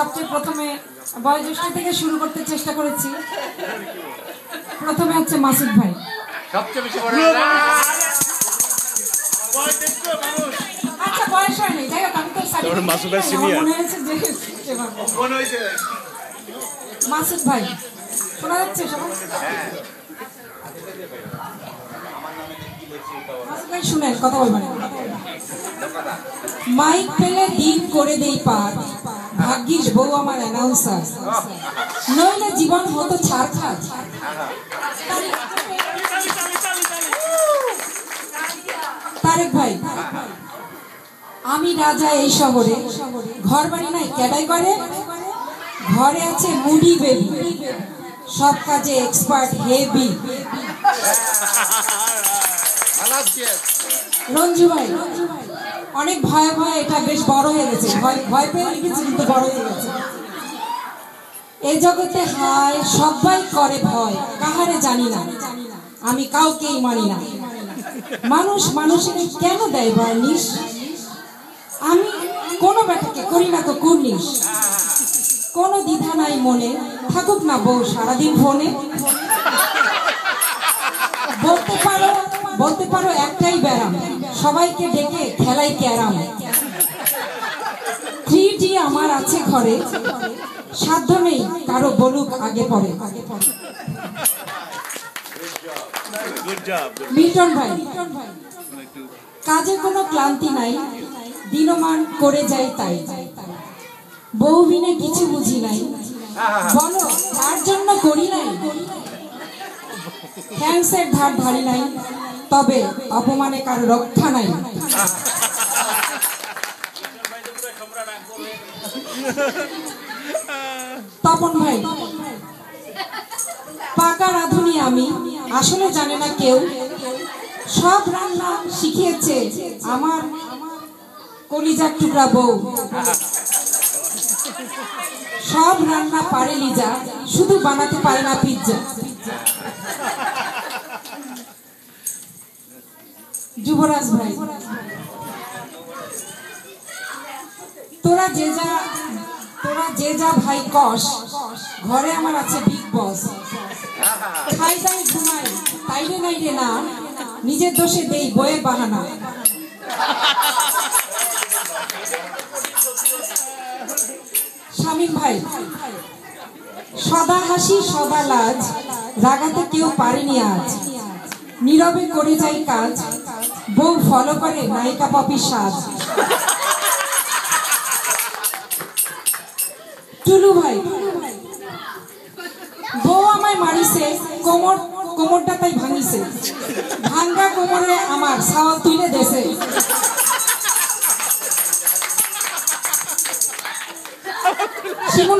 সবচেয়ে প্রথমে বয়োজ্যেষ্ঠ থেকে শুরু করতে চেষ্টা করেছি। প্রথমে হচ্ছে মাসুদ ভাই। সবচেয়ে বেশি আচ্ছা বয়স হয়নি যাই হোক আমি তো মাসুদ ভাই আমার মনে হয়েছে যে সেভাবে। হয়েছে? মাসুদ ভাই শোনা যাচ্ছে সবাই? মাসুদ ভাই শুনেন কথা বলবেন মাইক পেলে দিন করে দেই পার ভাগ্যিস বউ আমার অ্যানাউন্সার নইলে জীবন হতো ছাড় তারেক ভাই, আমি রাজা এই শহরে। ঘর বাড়ি নাই কেডাই করে? ঘরে আছে মুডি বেবি। সব কাজে এক্সপার্ট হেভি রঞ্জু ভাই, অনেক ভয়ে ভয়ে এটা বেশ বড় হয়ে গেছে। ভয় ভয় পেয়ে লিখেছি কিন্তু বড় হয়ে গেছে। এই জগতে হায়, সবাই করে ভয়, কাহারে জানি না। আমি কাউকেই মানি না। মানুষ মানুষের কেন দেয় বার্নিশ আমি কোনো ব্যাটাকে করি না তো কুর্নিশ কোনো দ্বিধা নাই মনে, থাকুক না বউ সারাদিন ফোনে। সবাইকে ডেকে খেলাই ক্যারাম। থ্রি আমার আছে ঘরে, সাধ্য নেই কারও বলুক আগে পরে। মিল্টন ভাই, কাজে কোনো ক্লান্তি নাই, দিনমান করে যাই তাই। বউবিনে কিছু বুঝি নাই। বলো, তার জন্য করি নাই? ক্যান্সার ধার ধারি নাই। তবে অপমানে কারও রক্ষা নাই। তপন ভাই, পাকা রাঁধুনি আমি, আসলে জানে না কেউ। সব রান্না শিখিয়েছে আমার কলিজার টুকরা বউ। সব রান্না পারে লিজা, শুধু বানাতে পারে না পিৎজা যুবরাজ ভাই। তোরা যে যা, তোরা যে যা ভাই কস, ঘরে আমার আছে বিগ বস খাই দাই ঘুমাই। তাইলে নাই রে না, নিজের দোষে দেই, বইয়ের বাহানা। শামীম ভাই, সদা হাসি, সদা লাজ, রাগাতে কেউ পারেনি আজ। নীরবে করে যাই কাজ বউ ফলো করে, নায়িকা পপি সাজ। টুলু ভাই, বউ আমায় মারিছে, কোমর, কোমরটা তাই ভাঙিছে। ভাঙ্গা কোমরে আমার সাওয়াল তুলে দেছে শিমুল